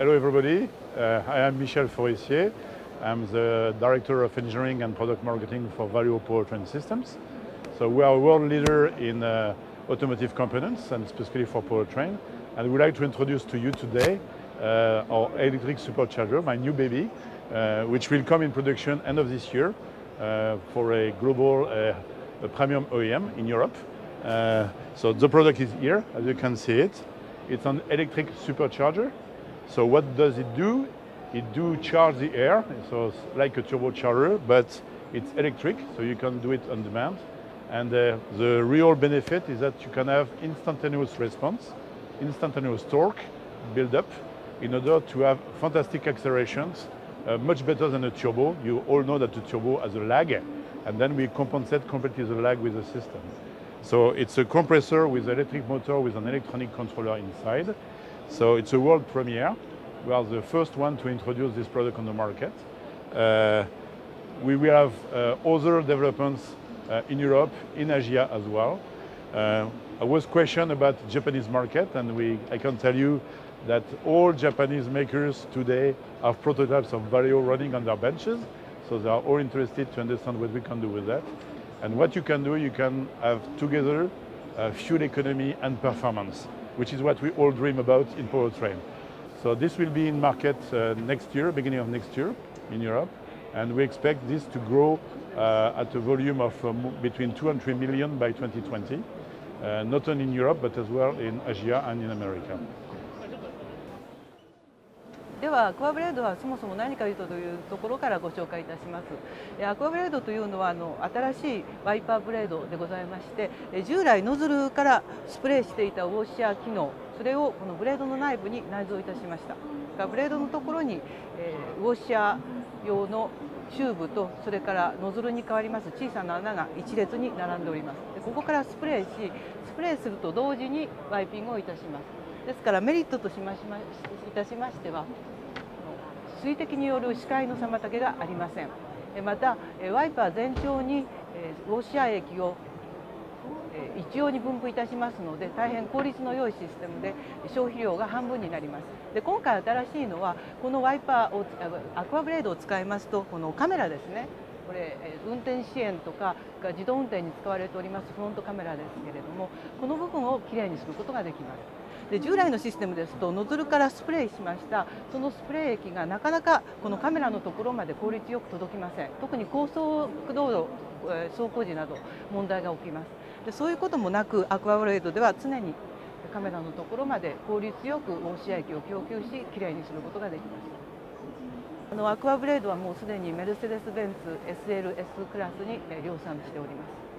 hello everybody. Uh, I am Michel Forissier. I'm the Director of Engineering and Product Marketing for Valeo Powertrain Systems. So we are a world leader in uh, automotive components and specifically for powertrain. And we'd like to introduce to you today uh, our electric supercharger, my new baby, uh, which will come in production end of this year uh, for a global uh, a premium OEM in Europe. so the product is here, as you can see it. It's an electric supercharger. So what does it do? It do charge the air, so it's like a turbocharger, but it's electric, so you can do it on demand. And uh, the real benefit is that you can have instantaneous response, instantaneous torque build up in order to have fantastic accelerations, uh, much better than a turbo. You all know that the turbo has a lag, and then we compensate completely the lag with the system. So it's a compressor with electric motor with an electronic controller inside. So it's a world premiere. We are the first one to introduce this product on the market. Uh, we will have uh, other developments uh, in Europe, in Asia as well. Uh, I was questioned about Japanese market, and we, I can tell you that all Japanese makers today have prototypes of Valeo running on their benches, so they are all interested to understand what we can do with that. And what you can do, you can have together uh, fuel economy and performance, which is what we all dream about in powertrain. So this will be in market uh, next year, beginning of next year in Europe. And we expect this to grow uh, at a volume of um, between 2 and 3 million by 2020, uh, not only in Europe, but as well in Asia and in America. ではアクアブレードはそもそも何かというところからご紹介いたします。アクアブレードというのはあの新しいワイパーブレードでございまして従来ノズルからスプレーしていたウォッシャー機能それをこのブレードの内部に内蔵いたしました。ブレードのところに、えウォッシャー用のチューブとそれからノズルに変わります小さな穴が一列に並んでおります。でここからスプレーしスプレーすると同時にワイピングをいたします。ですからメリットとしましまいたしましては水滴による視界の妨げがありません。またワイパー全長にウォシャー液を一様に分布いたしますので大変効率の良いシステムで消費量が半分になります。で今回新しいのはこのワイパーをアクアブレードを使いますとこのカメラですね。これ運転支援とか自動運転に使われておりますフロントカメラですけれどもこの部分をきれいにすることができます。で従来のシステムですとノズルからスプレーしました。そのスプレー液がなかなかこのカメラのところまで効率よく届きません。特に高速道路走行時など問題が起きます。でそういうこともなくアクアブレードでは常にカメラのところまで効率よく押し液を供給しきれいにすることができます。あのアクアブレードはもうすでにメルセデス・ベンツ SLS クラスに量産しております。